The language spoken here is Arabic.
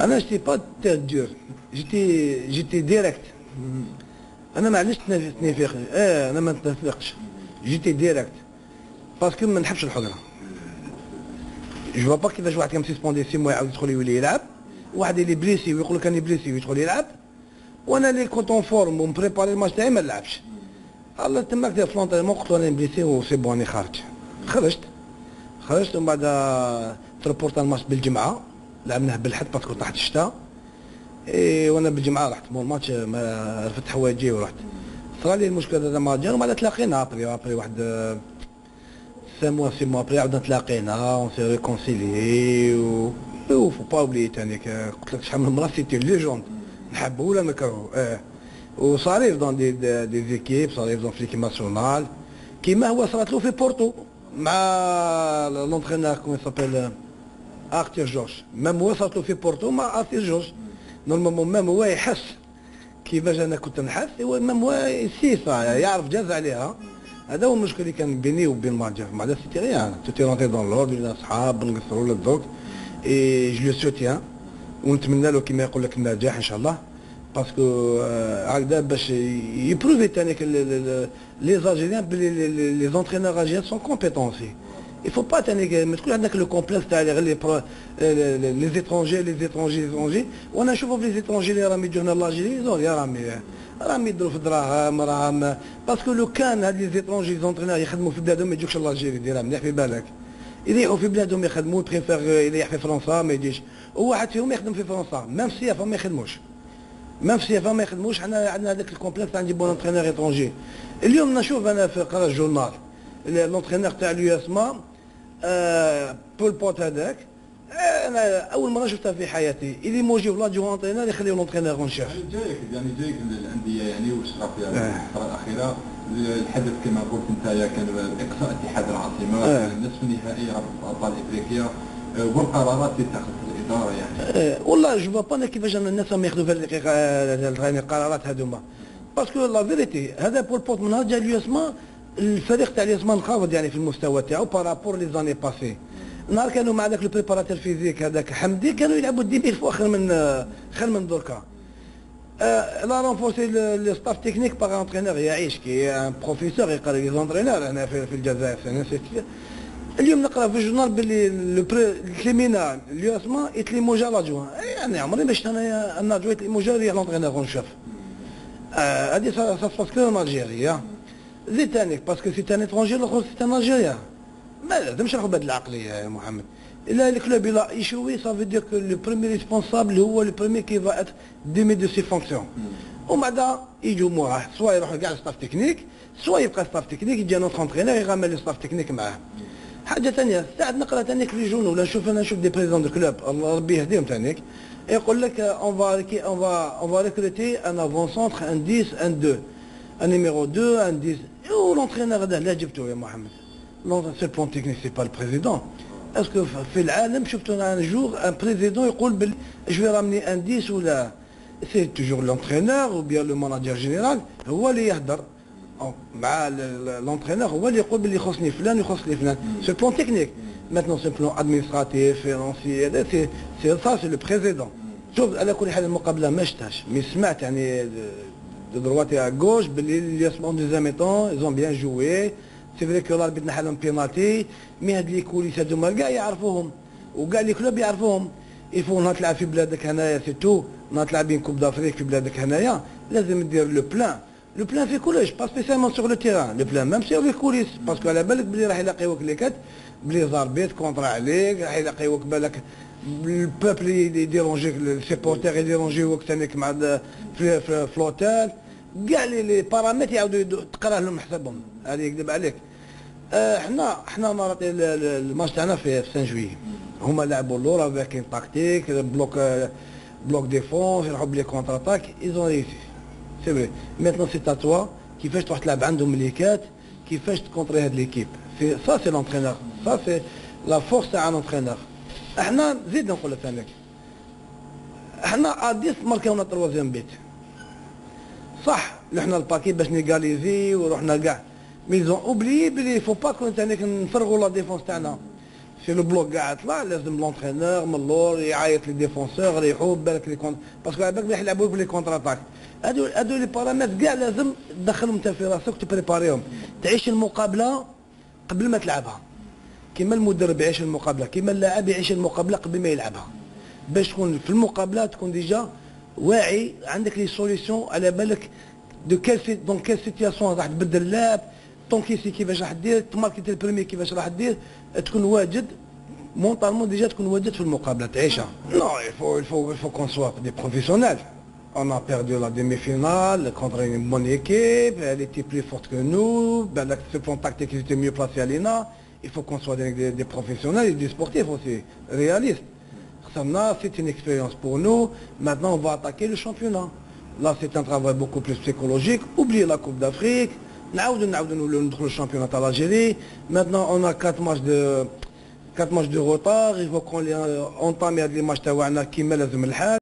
أنا j'étais pas تير دور j'étais j'étais direct أنا معليش تنافق آه أنا ما نتنافقش j'étais direct parce que ما نحبش الحضره جو فوا با كيفاش واحد كان suspendu six mois يعاود يدخل يولي يلعب. واحد اللي blessé ويقول لك راني blessé ويدخل يلعب. وأنا اللي كنت en forme وم préparé ال match تاعي ما نلعبش. الله تماك في l'entraînement قلت راني blessé و c'est bon راني خارج. خرجت. خرجت ومن بعد ت reporta ال match بالجمعة. لعبناه بالحد parce que تحت الشتاء إيه وأنا بالجمعة رحت مول ماتش ما رفدت حوايجي ورحت. صرا لي المشكل هذا ما جا بعد تلاقينا après après واحد six mois six mois après عاودنا تلاقينا on s'est réconciliés et et faut pas oublier تاني قلت لك شحال من مرة c'était légende نحبه ولا نكرهه؟ آه و ça arrive dans des des équipes ça arrive dans في l'équipe nationale كيما هو صرات له في بورتو مع l'entraîneur comment il s'appelle même هو صرات له في بورتو مع Artur Jorge normalement même هو يحس. كيفاش أنا كنت نحس؟ هو même هو يسيسا يعرف جاز عليها. هذا هو المشكل اللي كان بيني وبين ماجر بعدا c'était rien. tout est rentré dans l'ordre ولينا صحاب نقصروا للدوك et je le soutiens ونتمنى له كما يقول لك النجاح ان شاء الله parce que هكذا باش ي prouver تاني les Algériens بلي les entraîneurs algériens sont compétents et il faut pas تاني ما تكون عندك le complexe تاع غير les les étrangers les étrangers étrangers وأنا نشوفوا في les étrangers اللي راهم يجونا l'Algérie y en a راهم راهم يدروا في الدراهم راهم parce que لو كان هاد les étrangers entraîneurs يخدموا في بلادهم ما يجوكش l'Algérie ديرها مليح في بالك يريحوا في بلادهم يخدموا préfère يريح في فرنسا ما يجيش وواحد فيهم يخدم في فرنسا ميم سيافا ما يخدموش ميم سيافا ما يخدموش حنا عندنا هذاك الكومبلكس عندي بون انترينور ايترونجي اليوم نشوف أنا في قرا الجورنال لونترينور تاع اليو اس ما بول بوت هذاك. أنا أول مرة شفتها في حياتي. اللي موجي ولا جو انترينور يخليو لونترينور اون شيف يعني جايك يعني جايك الأندية يعني وشرف في الفترة الأخيرة. الحدث كما قلت أنت كان إقصاء اتحاد العاصمة النصف النهائي أبطال إفريقيا. والقرارات اللي اتخذت الإدارة يعني؟ والله جو با كيفاش الناس راهم ياخذوا في الدقيقه يعني القرارات هذوما باسكو لا فيريتي هذا بول بوت من نهار جا اليوسما الفريق تاع اليوسما انخفض يعني في المستوى تاعو بارابور لي زاني باسي نهار كانوا مع ذاك البريباراتور فيزيك هذاك حمدي كانوا يلعبوا ديميل فوق خير من خير من دركا. لا رونفورسي لو ستاف تكنيك باغ انترينور يعيش كي ان بروفيسور يقرا لي زونترينور هنا في, الجزائر اليوم نقرأ في الجورنال باللي لو كليمينا اليوسما يتليموجا لاجوان يعني عمري ما شفت أنا ان ادجوان يتليموجا لونترينور اون شيف هذه سا سا كو ان الجيري زي تاني باسكو سي ان اترونجي الآخر سي ان الجيريان ما لازمش ناخذ بهذه العقليه يا محمد. إلا الكلوب إلا يشوي سا في دير كو لو برومي ريسبونسابل هو لو برومي كي فا ات ديمي دو سي فونكسيون ومن بعد يجوا موراه سوا يروح كاع ستاف تكنيك سوا يبقى ستاف تكنيك يجي نوتر انترينور يغامر لي ستاف تكنيك معاه حاجة ثانية ساعات نقرأ ثانيك لي جون ولا نشوف أنا نشوف دي بريزون دو كلوب الله ربي يهديهم ثانيك يقول لك اون فا اون فا اون فا ريكروتي ان افون سونتر ان 10 ان 2 ان نيميرو 2 ان 10 ولونترينور هذا لا جبته يا محمد سي بلون تكنيك سي با البريزيدون اسكو في العالم شفت أنا ان جور ان بريزيدون يقول بل جو رامني ان 10 ولا c'est toujours l'entraîneur ou bien le manager général هو اللي يهدر مع l'entraîneur هو اللي يقول باللي يخصني فلان يخصني فلان sur plan technique maintenant sur plan administratif financier هذا c'est c'est ça c'est le président شوف على كل حال المقابله ما شفتهاش mais سمعت يعني de droite à gauche باللي اللي يسمعون des amis ils ont bien joué c'est vrai que l'arbitre نحلهم penalty mais هاد les coulisses هادوما كاع يعرفوهم وكاع لي كلوب يعرفوهم يفو نهار تلعب في بلادك هنايا سي تو نهار تلعبين كوب دافريك في بلادك هنايا لازم دير لو بلان لو بلان في كلش با سبيسيالمون سور لو تيران لو بلان ميم سور لي كوليس باسكو على بالك بلي راح يلاقيوك لي كات بلي زاربيت كونترا عليك راح يلاقيوك بالك البوبل يديرونجيك السيبورتير يديرونجيوك ثانيك مع في فلوتال كاع لي بارامتر يعاودوا تقرا لهم حسابهم هذه يكذب عليك إحنا إحنا مرات الماتش تاعنا في سان جوي هما لعبوا اللور افيك تاكتيك بلوك بلوك ديفونس يروحوا بلي كونتر اتاك ايزون ريسي سي فري ميتنون سي تا توا كيفاش تروح تلعب عندهم مليكات كيفاش تكونتري هاد ليكيب سي سا سي لونترينور سا سي لا فورس تاع لونترينور إحنا زيد نقول لك إحنا اديس ماركاونا تروازيام بيت. صح رحنا الباكي باش نيغاليزي ورحنا كاع. مي زون اوبلي بلي فو با كون نفرغوا لا ديفونس تاعنا. سي لو بلوك قاعد طلع لازم لونترينور من اللور يعيط لي ديفونسور ريحوا بالك لي كونت باسكو على بالك راح يلعبوا في لي كونتر اتاك هادو هادو لي بارامتر كاع لازم تدخلهم انت في راسك وتبريباريهم تعيش المقابله قبل ما تلعبها كيما المدرب يعيش المقابله كيما اللاعب يعيش المقابله قبل ما يلعبها باش تكون في المقابله تكون ديجا واعي عندك لي سوليسيون على بالك دو كيل دون كيل سيتياسيون راح تبدل اللاعب طونكيسي كيفاش راح دير تماركيتي البريمي كيفاش راح دير تكون واجد مونطالمون ديجا تكون واجد في المقابله تعيشها نو الفو الفو الفو كون سوا دي بروفيسيونيل On a perdu la demi-finale contre une bonne équipe, elle était plus forte que nous, ben, ce plan tactique était mieux placé à l'INA. Il faut qu'on soit des, des, des, professionnels et des sportifs aussi, réalistes. C'est une expérience pour nous. Maintenant, on va attaquer le championnat. Là, c'est un travail beaucoup plus psychologique. Oubliez la Coupe d'Afrique. le championnat à l'Algérie. Maintenant, on a quatre matchs de 4 matchs de retard. Il faut qu'on entame les matchs qui